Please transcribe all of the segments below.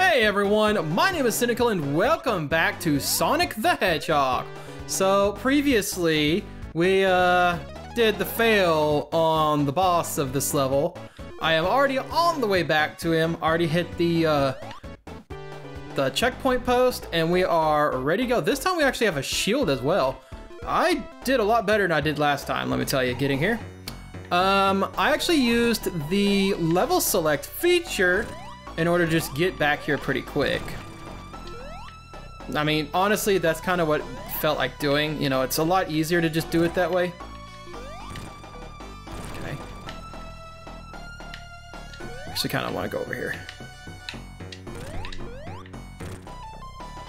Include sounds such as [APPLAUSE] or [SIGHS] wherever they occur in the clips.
Hey everyone, my name is Cyndakiel and welcome back to Sonic the Hedgehog. So previously, we uh, did the fail on the boss of this level. I am already on the way back to him, already hit the uh, the checkpoint post and we are ready to go. This time we actually have a shield as well. I did a lot better than I did last time, let me tell you, getting here. Um, I actually used the level select feature in order to just get back here pretty quick. I mean, honestly, that's kind of what felt like doing. You know, it's a lot easier to just do it that way. Okay. Actually, kind of want to go over here.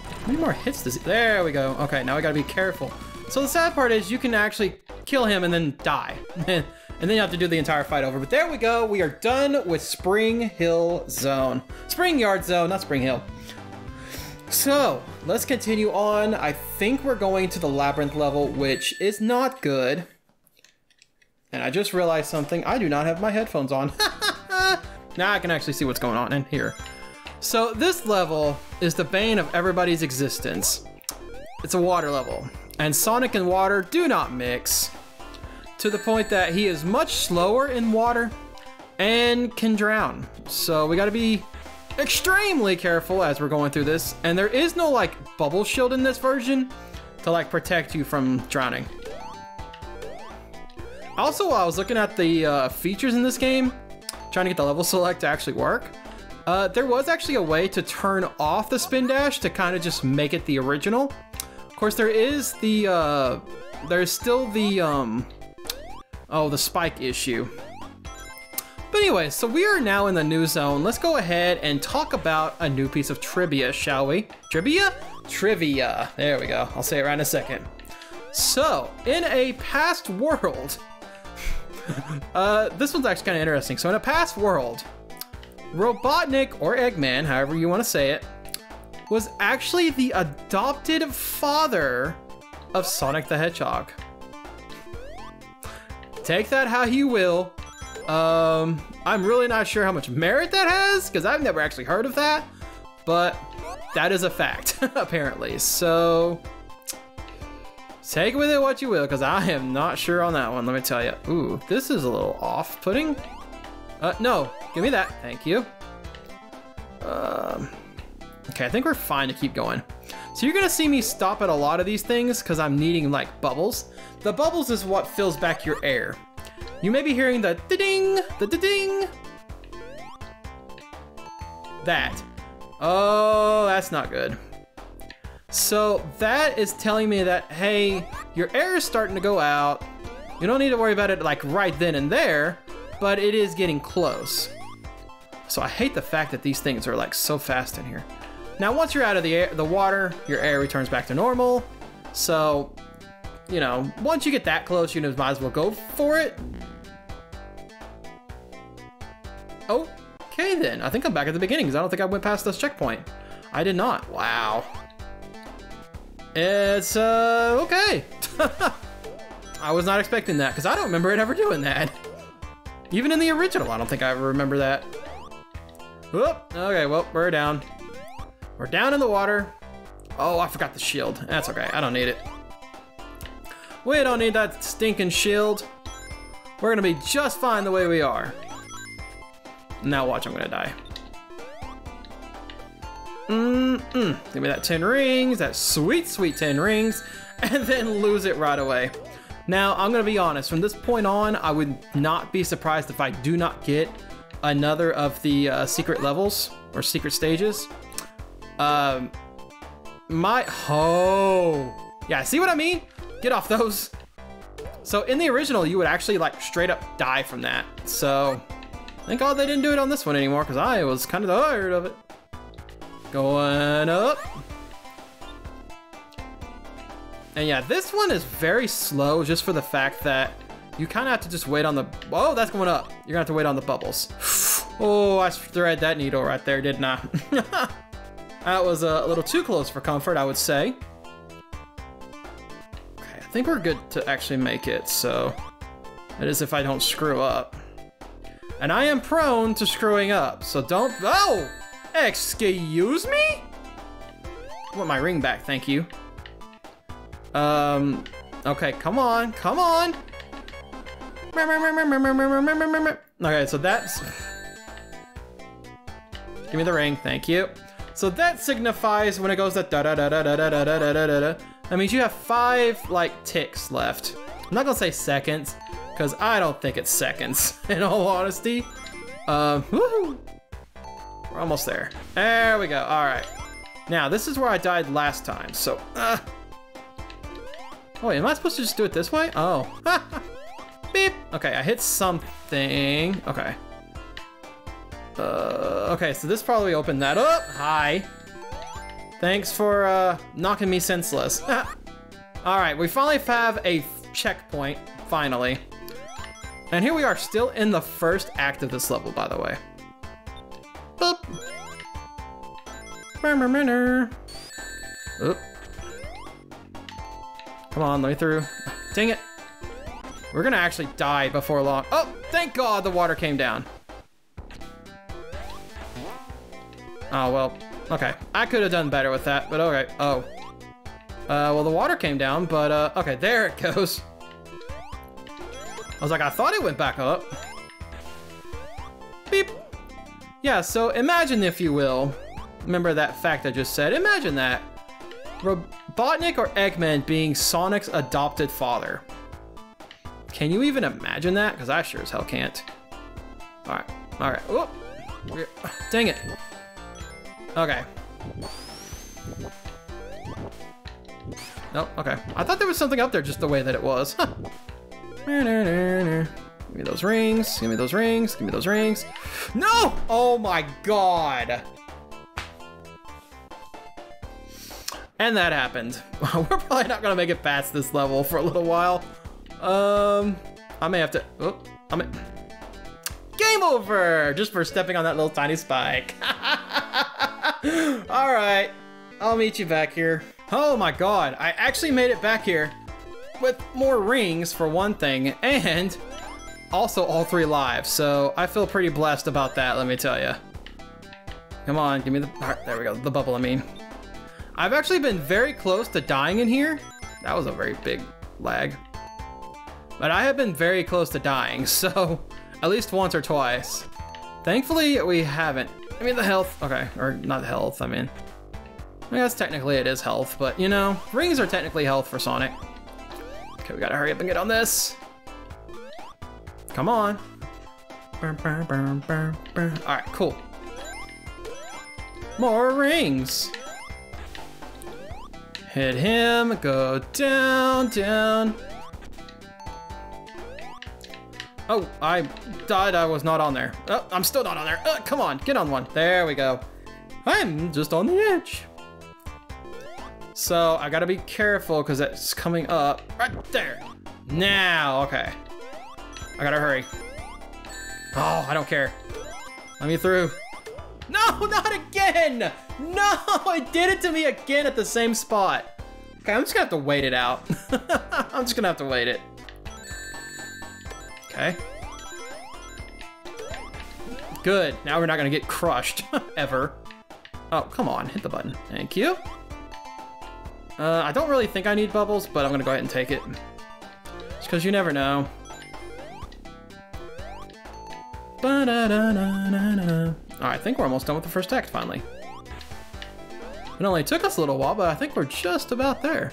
How many more hits does he... There we go. Okay, now I gotta be careful. So the sad part is you can actually kill him and then die. [LAUGHS] and then you have to do the entire fight over. But there we go. We are done with Spring Hill Zone. Spring Yard Zone, not Spring Hill. So, let's continue on. I think we're going to the Labyrinth level, which is not good. And I just realized something. I do not have my headphones on. [LAUGHS] now I can actually see what's going on in here. So this level is the bane of everybody's existence. It's a water level, and Sonic and water do not mix, to the point that he is much slower in water and can drown. So we gotta be extremely careful as we're going through this, and there is no like bubble shield in this version to like protect you from drowning. Also, while I was looking at the uh, features in this game, trying to get the level select to actually work, uh, there was actually a way to turn off the spin dash to kind of just make it the original. Of course, there is the, uh, there's still the, um, oh, the spike issue. But anyway, so we are now in the new zone. Let's go ahead and talk about a new piece of trivia, shall we? Trivia? Trivia. There we go. I'll say it right in a second. So, in a past world, [LAUGHS] uh, this one's actually kind of interesting. So in a past world, Robotnik, or Eggman, however you want to say it, was actually the adopted father of Sonic the Hedgehog. Take that how you will. Um, I'm really not sure how much merit that has, because I've never actually heard of that, but that is a fact, [LAUGHS] apparently. So, take with it what you will, because I am not sure on that one, let me tell you. Ooh, this is a little off-putting. Uh, no, give me that, thank you. Um, okay, I think we're fine to keep going. So you're gonna see me stop at a lot of these things because I'm needing like bubbles. The bubbles is what fills back your air. You may be hearing the ding, the ding. That. Oh, that's not good. So that is telling me that, hey, your air is starting to go out. You don't need to worry about it like right then and there, but it is getting close. So I hate the fact that these things are like so fast in here. Now, once you're out of the air, the water, your air returns back to normal. So, you know, once you get that close, you know, might as well go for it. Okay then, I think I'm back at the beginning because I don't think I went past this checkpoint. I did not, wow. It's, uh, okay. [LAUGHS] I was not expecting that because I don't remember it ever doing that. Even in the original, I don't think I ever remember that. Whoop, okay, well, we're down. We're down in the water. Oh, I forgot the shield. That's okay, I don't need it. We don't need that stinking shield. We're gonna be just fine the way we are. Now watch, I'm gonna die. Mm-mm. Give me that 10 rings, that sweet, sweet 10 rings, [LAUGHS] and then lose it right away. Now, I'm gonna be honest, from this point on, I would not be surprised if I do not get another of the uh, secret levels or secret stages. Um, my, oh, yeah, see what I mean? Get off those. So in the original, you would actually like straight up die from that. So thank God they didn't do it on this one anymore because I was kind of tired of it. Going up. And yeah, this one is very slow just for the fact that you kind of have to just wait on the, oh, that's going up. You're gonna have to wait on the bubbles. [SIGHS] Oh, I thread that needle right there, didn't I? [LAUGHS] that was a little too close for comfort, I would say. Okay, I think we're good to actually make it, so that is if I don't screw up. And I am prone to screwing up, so don't, oh! Excuse me? I want my ring back, thank you. Um, okay, come on, come on. Okay, so that's... Give me the ring, thank you. So that signifies when it goes that da da da da da da da da da da da. That means you have five like ticks left. I'm not gonna say seconds, because I don't think it's seconds, [LAUGHS] in all honesty. Um! We're almost there. There we go, all right. Now, this is where I died last time, so, uh. Oh, wait, am I supposed to just do it this way? Oh. [LAUGHS] Beep. Okay, I hit something. Okay. Uh, okay, so this probably opened that up. Hi. Thanks for uh, knocking me senseless. All right, we finally have a checkpoint, finally. And here we are, still in the first act of this level, by the way. Boop. Oop. Come on, let me through. Dang it. We're gonna actually die before long. Oh, thank God the water came down. Oh, well, okay. I could have done better with that, but okay. Oh. Uh, well, the water came down, but, uh, okay, there it [LAUGHS] goes. I was like, I thought it went back up. Beep. Yeah, so imagine, if you will, remember that fact I just said, imagine that. Robotnik or Eggman being Sonic's adopted father. Can you even imagine that? Because I sure as hell can't. All right, all right. Oh, dang it. Okay. Nope, okay. I thought there was something up there just the way that it was. [LAUGHS] Give me those rings, give me those rings, give me those rings. No! Oh my god! And that happened. [LAUGHS] We're probably not gonna make it past this level for a little while. Um, I may have to, oh, I may, game over! Just for stepping on that little tiny spike. [LAUGHS] [GASPS] All right, I'll meet you back here. Oh my god, I actually made it back here with more rings for one thing, and also all three lives, so I feel pretty blessed about that, let me tell you. Come on, give me the, there we go, the bubble I mean. I've actually been very close to dying in here. That was a very big lag. But I have been very close to dying, [LAUGHS] so at least once or twice. Thankfully, we haven't. I mean, the health, okay, or not health, I mean. I guess technically it is health, but you know, rings are technically health for Sonic. Okay, we gotta hurry up and get on this. Come on. All right, cool. More rings. Hit him, go down, down. Oh, I died. I was not on there. Oh, I'm still not on there. Oh, come on, get on one. There we go. I'm just on the edge. So I gotta be careful because it's coming up right there. Now, okay. I gotta hurry. Oh, I don't care. Let me through. No, [LAUGHS] not again! No, it did it to me again at the same spot. Okay, I'm just gonna have to wait it out. [LAUGHS] I'm just gonna have to wait it. Okay. Good. Now we're not gonna get crushed, [LAUGHS] ever. Oh, come on, hit the button. Thank you. Uh, I don't really think I need bubbles, but I'm gonna go ahead and take it. Just because you never know. I think we're almost done with the first act, finally. It only took us a little while, but I think we're just about there.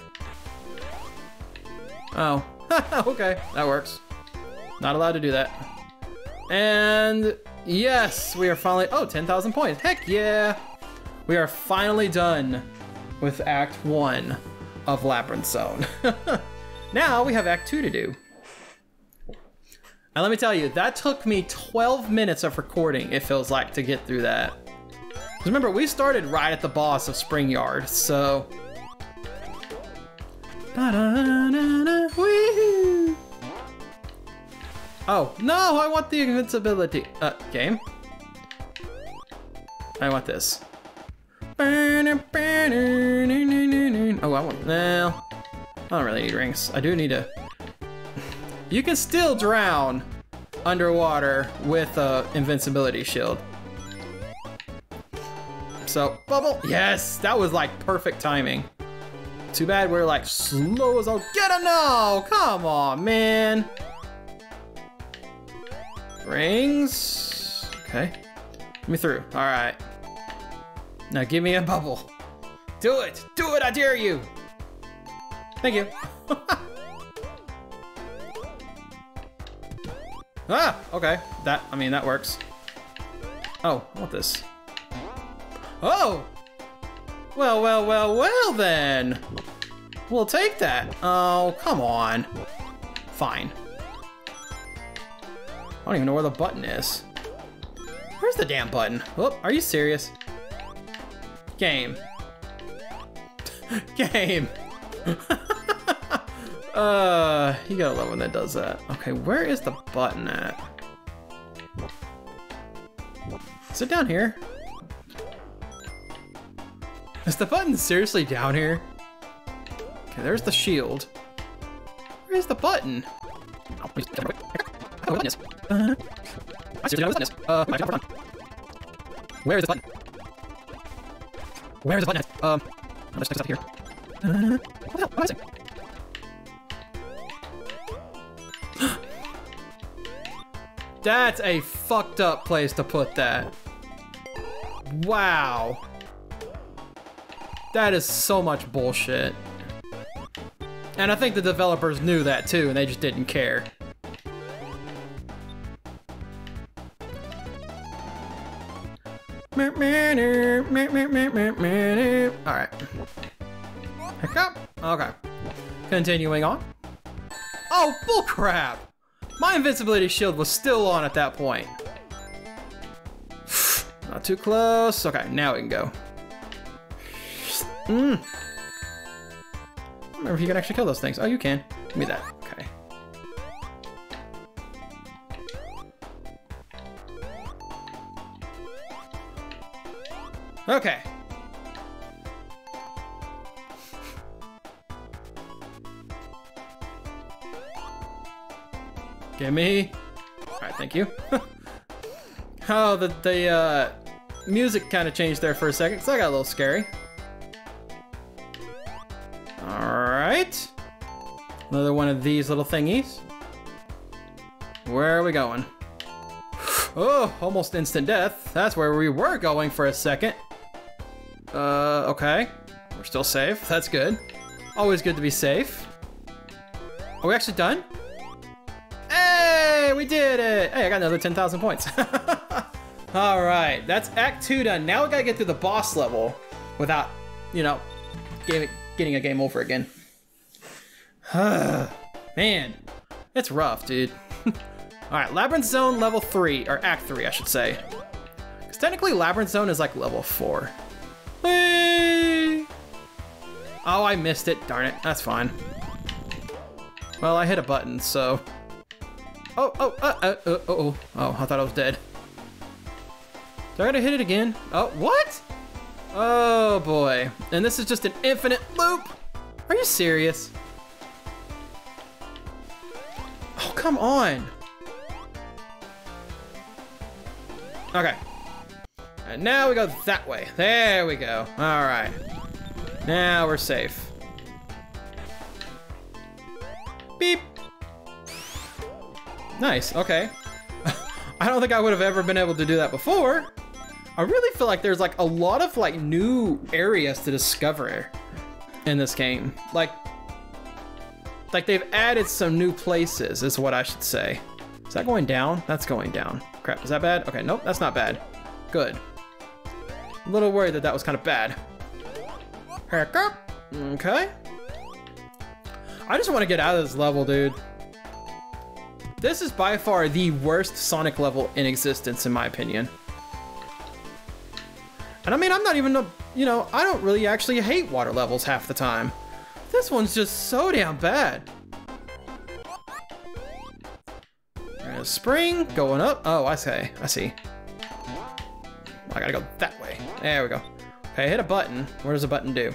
Oh, [LAUGHS] okay, that works. Not allowed to do that. And yes, we are finally, oh, 10,000 points. Heck yeah. We are finally done with Act 1 of Labyrinth Zone. [LAUGHS] now we have Act 2 to do. And let me tell you, that took me 12 minutes of recording, it feels like, to get through that. Remember, we started right at the boss of Spring Yard, so... Da -da -da Oh, no, I want the invincibility. Uh, game? I want this. Oh, I want, no. I don't really need rings. I do need to... [LAUGHS] You can still drown underwater with a invincibility shield. So, bubble. Yes, that was like perfect timing. Too bad we're like slow as all get no. Come on, man. Rings. Okay. Let me through. All right. Now give me a bubble. Do it. Do it. I dare you. Thank you. [LAUGHS] ah, okay. That, I mean, that works. Oh, want this. Oh! Well, well, well, well then. We'll take that. Oh, come on. Fine. I don't even know where the button is. Where's the damn button? Oh, are you serious? Game. [LAUGHS] Game. [LAUGHS] uh, you gotta love when that does that. Okay, where is the button at? Is it down here? Is the button seriously down here? Okay, there's the shield. Where's the button? [LAUGHS] Oh. I seriously know where the button is. Uh, I don't Where is the button? Where is the button at? Um, I'll just up here. Uh, what the hell? What am I saying? That's a fucked up place to put that. Wow. That is so much bullshit. And I think the developers knew that too, and they just didn't care. Alright. Pick up. Okay. Continuing on. Oh, bullcrap! My invincibility shield was still on at that point. [SIGHS] Not too close. Okay, now we can go. Mm. remember if you can actually kill those things. Oh, you can. Give me that. Okay. Okay. Give me. Alright, thank you. [LAUGHS] oh, the, the uh, music kind of changed there for a second, so I got a little scary. Alright. Another one of these little thingies. Where are we going? [SIGHS] Oh, almost instant death. That's where we were going for a second. Uh, okay. We're still safe. That's good. Always good to be safe. Are we actually done? Hey, we did it! Hey, I got another 10,000 points. [LAUGHS] All right, that's Act 2 done. Now we gotta get through the boss level without, you know, getting a game over again. [SIGHS] Man, it's rough, dude. [LAUGHS] All right, Labyrinth Zone level 3, or Act 3, I should say. Because technically Labyrinth Zone is like level 4. Whee! Oh, I missed it. Darn it. That's fine. Well, I hit a button, so... Oh, oh, uh, uh, uh, oh, oh, I thought I was dead. Do I gotta hit it again? Oh, what? Oh boy. And this is just an infinite loop? Are you serious? Oh, come on. Okay. And now we go that way. There we go. All right. Now we're safe. Beep. Nice, okay. [LAUGHS] I don't think I would have ever been able to do that before. I really feel like there's like a lot of like new areas to discover in this game. Like, like they've added some new places is what I should say. Is that going down? That's going down. Crap, is that bad? Okay, nope, that's not bad. Good. A little worried that that was kind of bad. Heck up. Okay. I just want to get out of this level, dude. This is by far the worst Sonic level in existence, in my opinion. And I mean, I'm not even a, you know, I don't really actually hate water levels half the time. This one's just so damn bad. Spring going up. Oh, I see. I see. I gotta go that way. There we go. Okay, hit a button. What does the button do?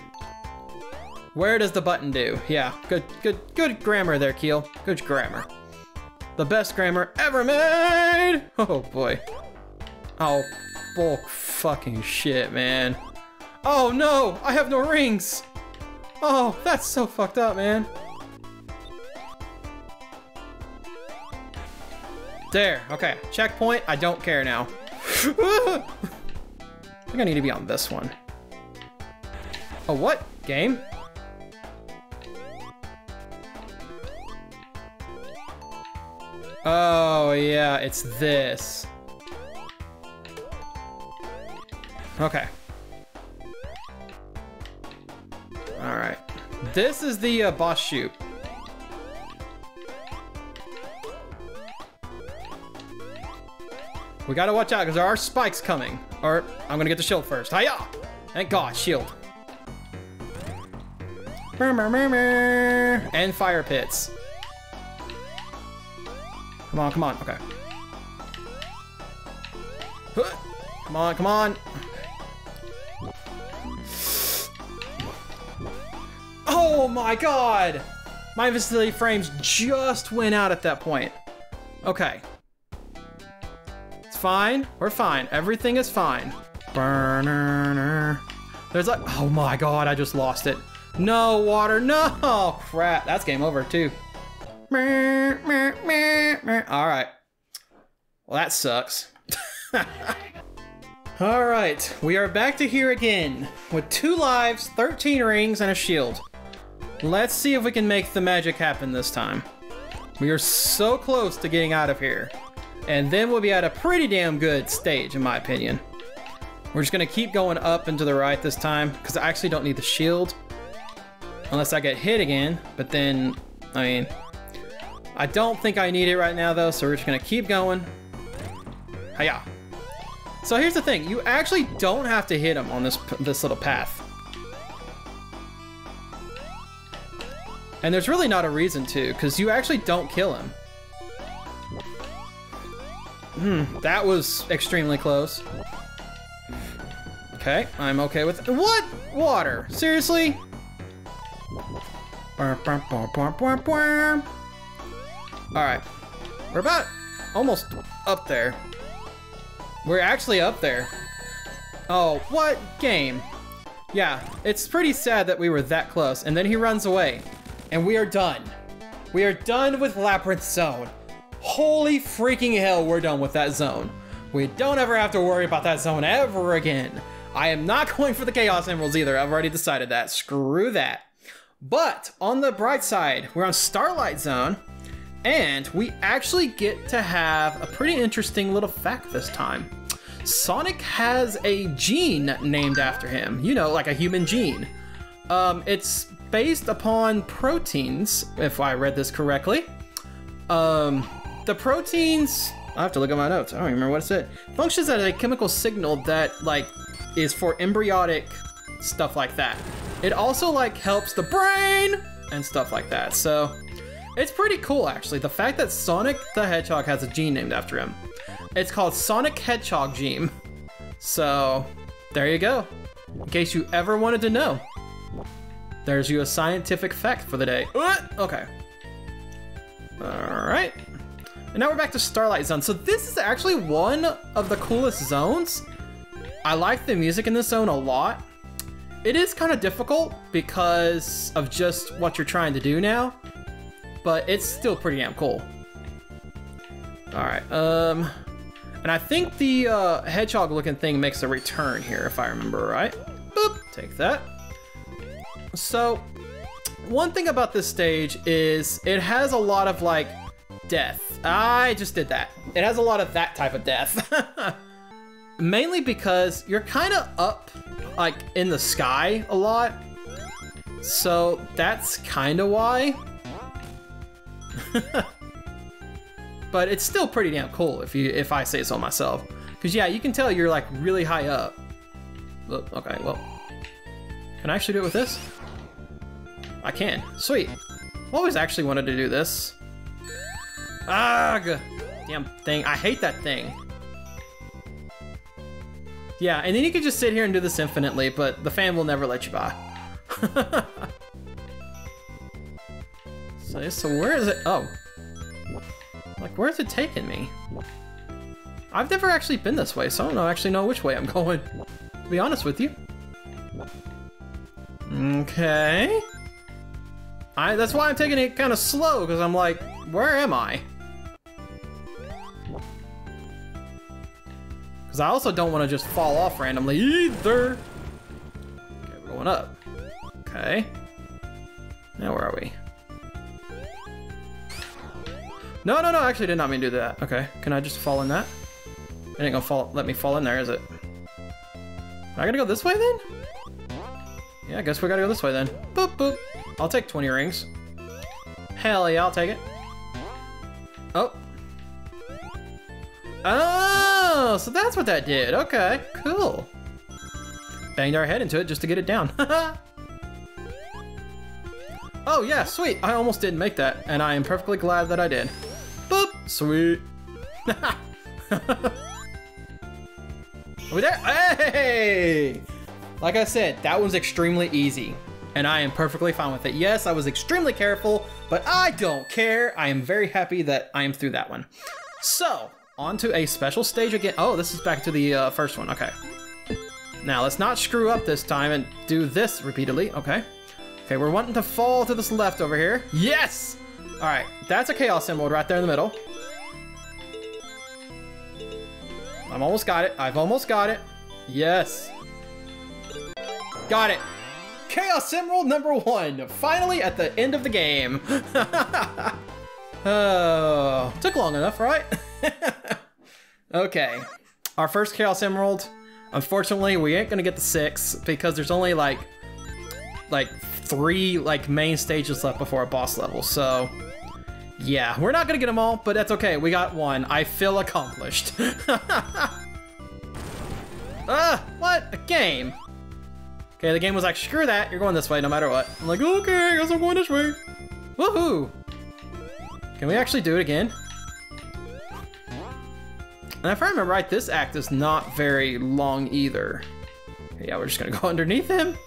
Where does the button do? Yeah, good, good, good grammar there, Kiel. Good grammar. The best grammar ever made! [LAUGHS] Oh boy. Oh, bull fucking shit, man. Oh no, I have no rings. Oh, that's so fucked up, man. There, okay. Checkpoint, I don't care now. [LAUGHS] Think I need to be on this one. Oh, what? Game? Oh, yeah, it's this. Okay. Alright. This is the uh, boss shoot. We gotta watch out because there are spikes coming. Or I'm gonna get the shield first. Hiya! Thank God, shield. And fire pits. Come on, come on, okay. Come on, come on. Oh my god! My invincibility frames just went out at that point. Okay. Fine. We're fine. Everything is fine. Burner. There's like, oh my god, I just lost it. No water, no! Oh, crap, that's game over too. All right. Well, that sucks. [LAUGHS] All right, we are back to here again with two lives, 13 rings, and a shield. Let's see if we can make the magic happen this time. We are so close to getting out of here. And then we'll be at a pretty damn good stage, in my opinion. We're just gonna keep going up and to the right this time, because I actually don't need the shield. Unless I get hit again, but then, I mean, I don't think I need it right now though, so we're just gonna keep going. Hiya. So here's the thing, you actually don't have to hit him on this, this little path. And there's really not a reason to, because you actually don't kill him. Hmm, that was extremely close. Okay, I'm okay with- What? Water? Seriously? Alright. We're about almost up there. We're actually up there. Oh, what game? Yeah, it's pretty sad that we were that close, and then he runs away. And we are done. We are done with Labyrinth Zone. Holy freaking hell, we're done with that zone. We don't ever have to worry about that zone ever again. I am not [LAUGHS] going for the Chaos Emeralds either. I've already decided that. Screw that. But on the bright side, we're on Star Light Zone, and we actually get to have a pretty interesting little fact this time. Sonic has a gene named after him, you know, like a human gene. Um, it's based upon proteins, if I read this correctly. Um, the proteins, I have to look at my notes, I don't remember what it said. Functions as a chemical signal that, like, is for embryonic stuff like that. It also, like, helps the brain and stuff like that, so it's pretty cool, actually. The fact that Sonic the Hedgehog has a gene named after him. It's called Sonic Hedgehog Gene. So, there you go. In case you ever wanted to know. There's you a scientific fact for the day. Uh, okay. Alright. And now we're back to Star Light Zone. So this is actually one of the coolest zones. I like the music in this zone a lot. It is kind of difficult because of just what you're trying to do now but it's still pretty damn cool. All right, um, and I think the uh, hedgehog looking thing makes a return here, if I remember right. Boop, take that. So, one thing about this stage is it has a lot of like death. I just did that. It has a lot of that type of death. [LAUGHS] Mainly because you're kind of up like in the sky a lot. So that's kind of why. [LAUGHS] but it's still pretty damn cool if you if I say so myself. Cause yeah, you can tell you're like really high up. Look, okay, well. Can I actually do it with this? I can. Sweet. Always actually wanted to do this. Ugh! Damn thing. I hate that thing. Yeah, and then you can just sit here and do this infinitely, but the fan will never let you by. [LAUGHS] So, so where is it? Oh. Like, where is it taking me? I've never actually been this way, so I don't actually know which way I'm [LAUGHS] going. To be honest with you. Okay. I, that's why I'm taking it kind of slow, because I'm like, where am I? Because I also don't want to just fall off randomly either. Okay, we're going up. Okay. Now where are we? No, no, no, I actually did not mean to do that. Okay, can I just fall in that? It ain't gonna fall, let me fall in there, is it? I gotta go this way then? Yeah, I guess we gotta go this way then. Boop, boop. I'll take 20 rings. Hell yeah, I'll take it. Oh. Oh, Oh, so that's what that did. Okay, cool. Banged our head into it just to get it down. [LAUGHS] oh yeah, sweet. I almost didn't make that, and I am perfectly glad that I did. Boop, sweet. [LAUGHS] Over there, hey! Like I said, that one's extremely easy, and I am perfectly fine with it. Yes, I was extremely careful, but I don't care. I am very happy that I am through that one. So, on to a special stage again. Oh, this is back to the uh, first one, okay. Now, let's not screw up this time and do this repeatedly, okay. Okay, we're wanting to fall to this left over here. Yes! All right, that's a Chaos Emerald right there in the middle. I'm almost got it. I've almost got it. Yes. Got it. Chaos Emerald number one. Finally at the end of the game. [LAUGHS] oh, took long enough, right? [LAUGHS] [LAUGHS] okay. Our first Chaos Emerald. Unfortunately, we ain't gonna get the six because there's only like, like three like main stages left before a boss level. So yeah, we're not gonna get them all, but that's okay. We got one. I feel accomplished. [LAUGHS] ah, what? A game? Okay, the game was like, screw that. You're going this way no matter what. I'm like, okay, I guess I'm going this way. Woohoo! Can we actually do it again? And if I remember right, this act is not very long either. Yeah, we're just gonna go underneath him.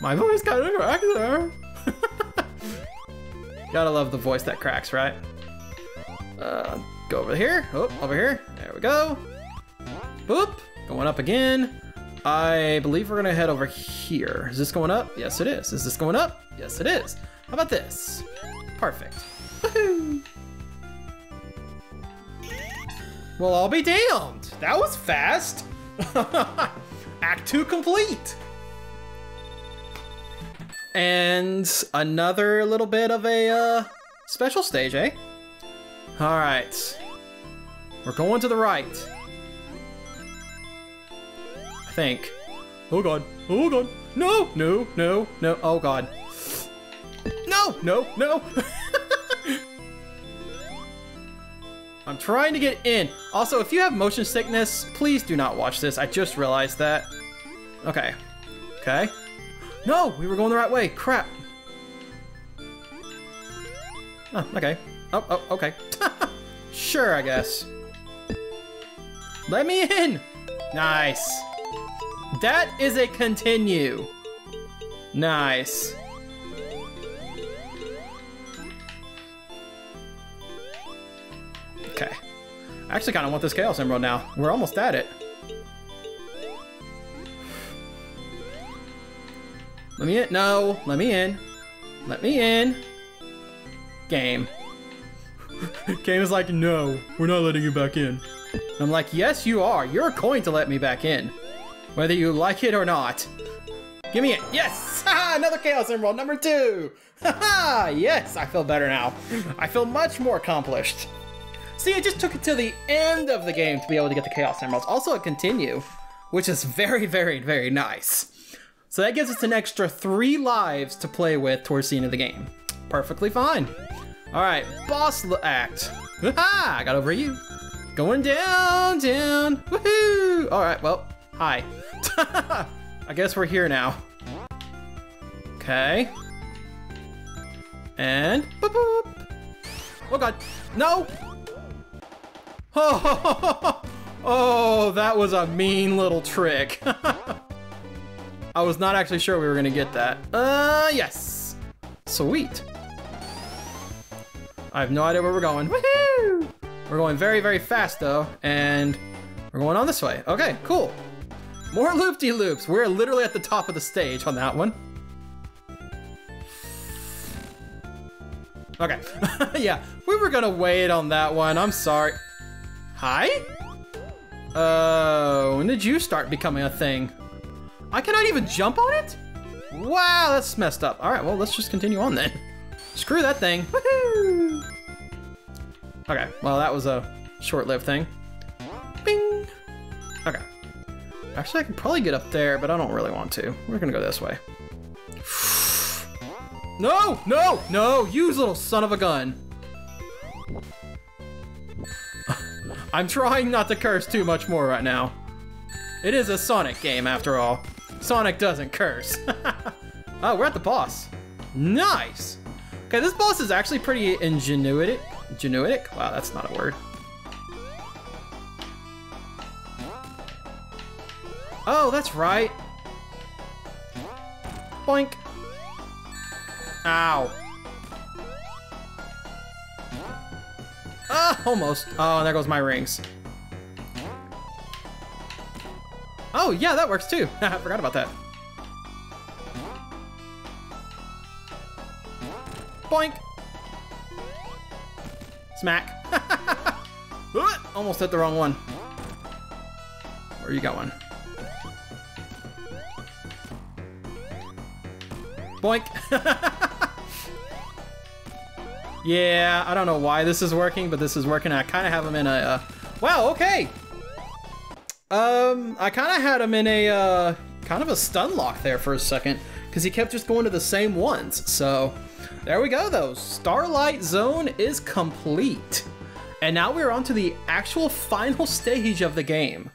My voice kind of cracked there. [LAUGHS] Gotta love the voice that cracks, right? Uh, go over here. Oh, over here. There we go. Boop. Going up again. I believe we're gonna head over here. Is this going up? Yes, it is. Is this going up? Yes, it is. How about this? Perfect. Well, I'll be damned. That was fast. [LAUGHS] Act two complete. And another little bit of a uh, special stage, eh? All right. We're going to the right. I think. Oh god. Oh god. No, no, no, no. Oh god. No, no, no. [LAUGHS] I'm trying to get in. Also, if you have motion sickness, please do not watch this. I just realized that. Okay. Okay. No, we were going the right way. Crap. Oh, okay. Oh, oh, okay. [LAUGHS] sure, I guess. Let me in. Nice. That is a continue. Nice. I actually kind of want this Chaos Emerald now. We're almost at it. Let me in. No, let me in. Let me in. Game. [LAUGHS] Game is like, no, we're not letting you back in. I'm like, yes, you are. You're going to let me back in. Whether you like it or not. Give me it. Yes! [LAUGHS] Another Chaos Emerald, number two! [LAUGHS] yes, I feel better now. I feel much more accomplished. See, it just took it to the end of the game to be able to get the Chaos Emeralds. Also a continue, which is very, very, very nice. So that gives us an extra three lives to play with towards the end of the game. Perfectly fine. All right, boss act. Ha! I got over you. Going down, down. Woohoo! All right, well, hi. [LAUGHS] I guess we're here now. Okay. And boop, boop. Oh god, no! [LAUGHS] Oh, that was a mean little trick. [LAUGHS] I was not actually sure we were gonna get that. Uh, yes. Sweet. I have no idea where we're going. Woohoo! We're going very, very fast though, and we're going on this way. Okay, cool. More loop-de-loops. We're literally at the top of the stage on that one. Okay, [LAUGHS] yeah, we were gonna wait on that one. I'm sorry. Hi? Uh, when did you start becoming a thing? I cannot even jump on it? Wow, that's messed up. All right, well, let's just continue on then. [LAUGHS] Screw that thing. [LAUGHS] Woohoo! Okay, well, that was a short-lived thing. Bing! Okay. Actually, I could probably get up there, but I don't really want to. We're gonna go this way. [SIGHS] No! No! No! Use little son of a gun! I'm trying not to curse too much more right now. It is a Sonic game, after all. Sonic doesn't curse. [LAUGHS] oh, we're at the boss. Nice! Okay, this boss is actually pretty ingenuitic. Genuitic? Wow, that's not a word. Oh, that's right. Boink. Ow. Almost. Oh, there goes my rings. Oh, yeah, that works too. [LAUGHS] I forgot about that. Boink. Smack. [LAUGHS] Almost hit the wrong one. Where you going? Boink. [LAUGHS] yeah, I don't know why this is working, but this is working. I kind of have him in a... Uh... Wow, okay. Um, I kind of had him in a, uh, kind of a stun lock there for a second, because he kept just going to the same ones, so... There we go, though. Star Light Zone is complete. And now we're on to the actual [LAUGHS] final stage of the game.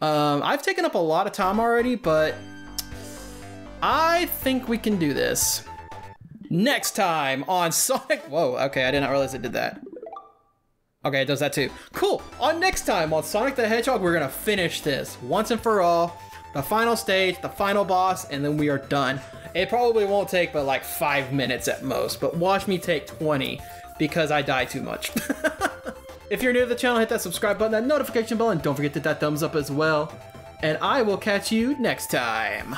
Um, I've taken up a lot of time already, but I think we can do this. Next time on Sonic... [LAUGHS] Whoa, okay, I did not realize it did that. Okay, it does that too. Cool. On next time on Sonic the Hedgehog, we're gonna finish this once and for all. The final stage, the final boss, and then we are done. It probably won't take but like five minutes at most, but watch me take 20 because I die too much. [LAUGHS] if you're new to the channel, hit that subscribe button, that notification bell, and don't forget to hit that thumbs up as well. And I will catch you next time.